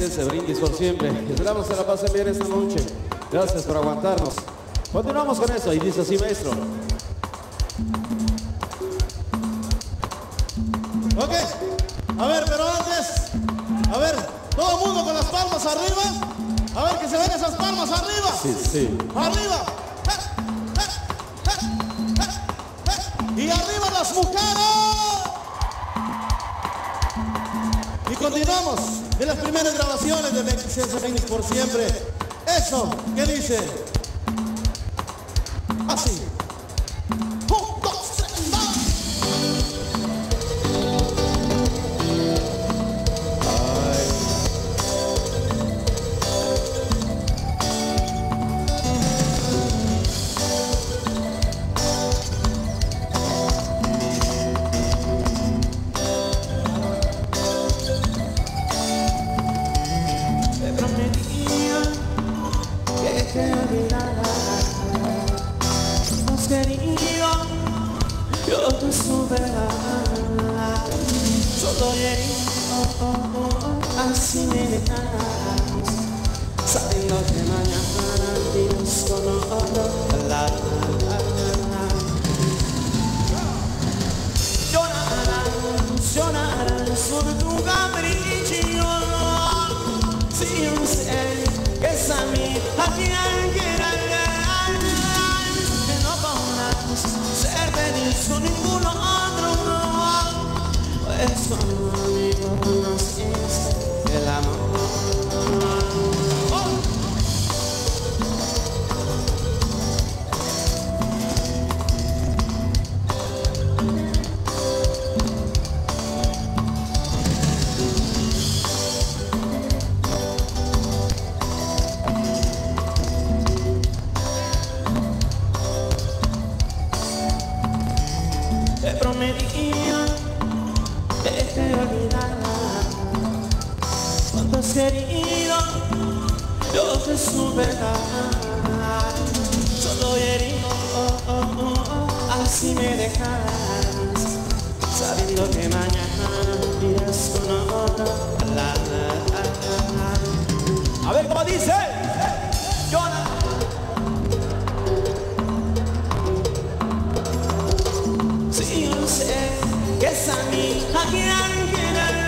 Ese brindis por siempre. Esperamos que la pasen bien esta noche. Gracias por aguantarnos. Continuamos con eso y dice así, maestro. Ok, a ver, pero antes, a ver, todo el mundo con las palmas arriba. A ver que se ven esas palmas arriba. Sí, sí. Arriba. Y arriba las mujeres. Y continuamos en las primeras grabaciones de Fitness por siempre. Eso, ¿qué dice? Así. Quería, yo te superara Solo herido, oh, oh, oh, así me dejas Sabiendo que mañana irás con otro ser feliz con ningún otro Has querido yo te supe dar Solo herido, así me dejas Sabiendo que mañana irás con otro la, la, la. A ver cómo dice. Llora. Si yo sé que es a mí a quien